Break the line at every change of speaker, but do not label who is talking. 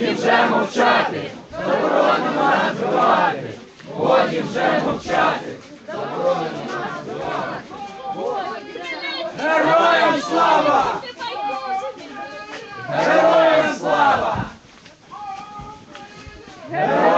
годі вже мовчати, заборонено газувати, годі вже мовчати, заборонено газувати. Героям слава! Героям слава! Героям!